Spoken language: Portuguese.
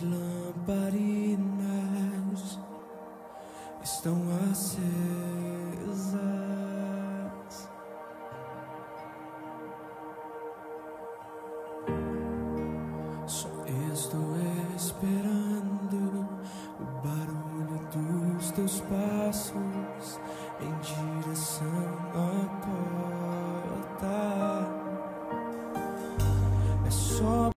lamparinas estão acesas. Só estou esperando o barulho dos teus passos em direção à porta. É só